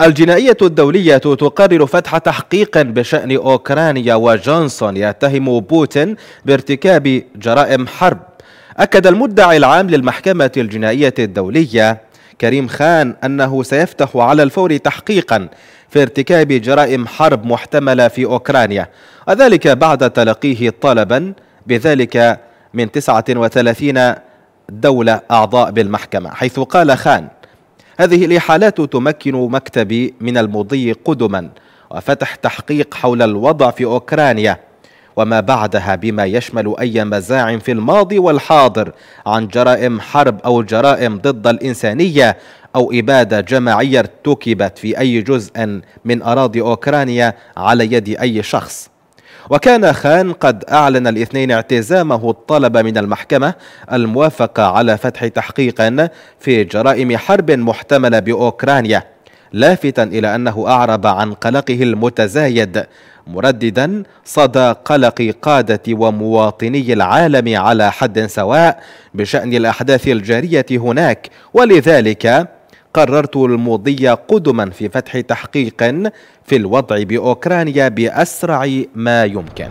الجنائية الدولية تقرر فتح تحقيق بشأن أوكرانيا وجونسون يتهم بوتين بارتكاب جرائم حرب. أكد المدعي العام للمحكمة الجنائية الدولية كريم خان أنه سيفتح على الفور تحقيقا في ارتكاب جرائم حرب محتملة في أوكرانيا وذلك بعد تلقيه طلبا بذلك من 39 دولة أعضاء بالمحكمة حيث قال خان هذه الإحالات تمكن مكتبي من المضي قدما وفتح تحقيق حول الوضع في أوكرانيا وما بعدها بما يشمل أي مزاعم في الماضي والحاضر عن جرائم حرب أو جرائم ضد الإنسانية أو إبادة جماعية ارتكبت في أي جزء من أراضي أوكرانيا على يد أي شخص. وكان خان قد أعلن الاثنين اعتزامه الطلب من المحكمة الموافقة على فتح تحقيق في جرائم حرب محتملة بأوكرانيا لافتا إلى أنه أعرب عن قلقه المتزايد مرددا صدى قلق قادة ومواطني العالم على حد سواء بشأن الأحداث الجارية هناك ولذلك قررت المضي قدما في فتح تحقيق في الوضع بأوكرانيا بأسرع ما يمكن.